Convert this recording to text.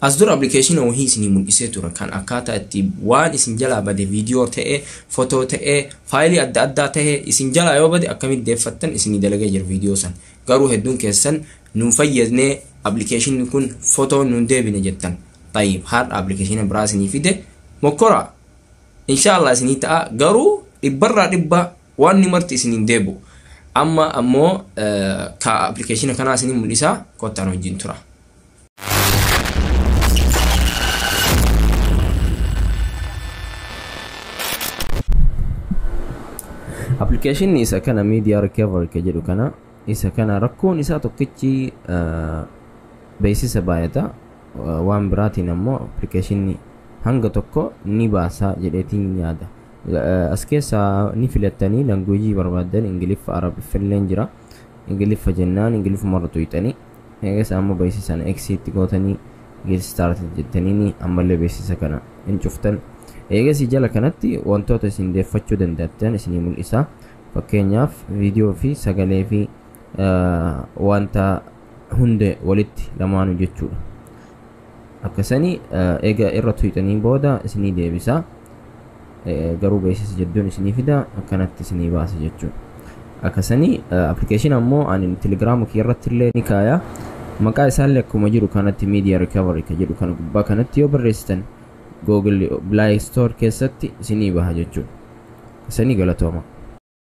as dura appilikeeshina wahii isinii mul'isee ture kan akkaataa itti waan isin jalaa bade viidiyoo ta'ee footoo ta'ee faayilii adda addaa ta'ee isin jalaa yoo bade akkamitti deeffattan isinii dalagee jira viidiyoo san garuu hedduun keessan nuun fayyadnee appilikeeshinni kun footoo nuun deebine jettan tayyib har'a appilikeeshina biraa isinii fide mokkora inshaallah isinii ta'a garuu dhibbarraa dhibba waan ni marti isiniin deebu amma ammoo ka appilikeeshina kanaa isinii mul'isaa kottaan wajjin tura. Appilikeeshinni isa kana miidiyaa rikeevar ka jedhu kana isa kana rakkoon isaa tokkichi beeksisa baay'ata waan biraatiin ammoo appilikeeshinni hanga tokko ni baasaa jedheetiin yaada as keessaa ni filattanii languujii barbaadan ingiliffa arabiffilleen jira. Ingiliffa jennaan ingiliffuma irra tuyxanii eegas ammoo beeksisa eksiitti gootanii geessistaarti jettanii ammallee beeksisa kana. Hin cuftan eegasii jala kanatti wantoota isin deeffachuu dandeettan isinii mul'isa. Fakkeenyaaf viidiyoo fi sagalee fi wanta hunde walitti lamaanu jechuudha. Akkasanii eega irra tuyxanii booda isinii deebisa. Garuu beeksisa jedduun isinii fida akkanatti isinii baasa jechuudha. Akkasanii appilikeeshin ammoo ani telegiraama kiyya irratti illee ni kaaya. Maqaa isaallee akkuma jiru kanatti miidiyaa rikaavarii ka jedhu kana gubbaa kanatti yoo barreessitan play store keessatti isinii baha jechuudha. Isanii galatooma.